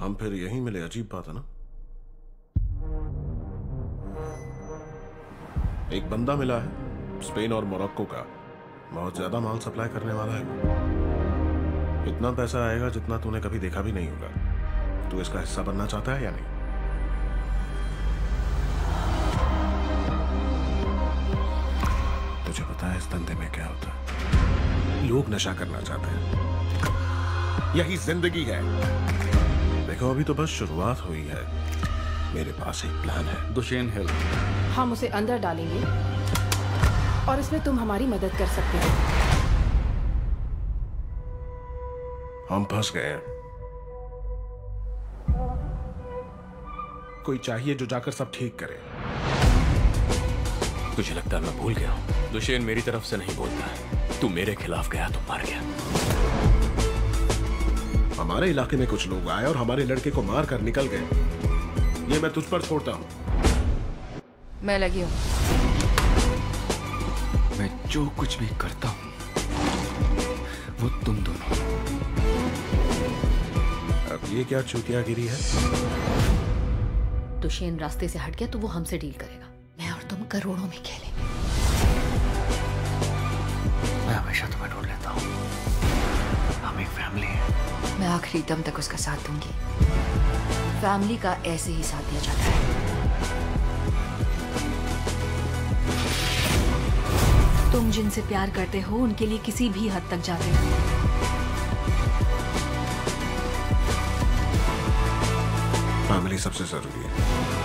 हम फिर यहीं मिले, अजीब बात है ना? एक बंदा मिला है, स्पेन और मोरक्को का। बहुत ज़्यादा माल सप्लाई करने वाला है। इतना पैसा आएगा जितना तूने कभी देखा भी नहीं होगा। तू इसका हिस्सा बनना चाहता है या नहीं? तुझे पता है इस धंधे में क्या होता है? लोग नशा करना चाहते हैं। यही ज़िंदगी है। देखो अभी तो बस शुरुआत हुई है। मेरे पास एक प्लान है। दुशेन हिल। हम उसे अंदर डालेंगे और इसमें तुम हमारी मदद कर सकते हो। हम फंस गए हैं। कोई चाहिए जो जाकर सब ठीक करे। तुझे लगता है मैं भूल गया हूँ? दुशेन मेरी तरफ़ से नहीं बोलता। तू मेरे खिलाफ गया तो मार गया। हमारे इलाके में कुछ लोग आए और हमारे लड़के को मार कर निकल गए। ये मैं तुझ पर छोड़ता हूँ। मैं लगी हूँ। मैं जो कुछ भी करता हूँ वो तुम दोनों। अब ये क्या चूतियागिरी है? दुशेन रास्ते से हट गया तो वो हमसे डील करेगा। मैं और तुम करोड़ों में खेलेंगे। आखिरी दम तक उसका साथ दूँगी। फैमिली का ऐसे ही साथ दिया जाता है। तुम जिनसे प्यार करते हो, उनके लिए किसी भी हद तक जाते हो। फैमिली सबसे ज़रूरी है।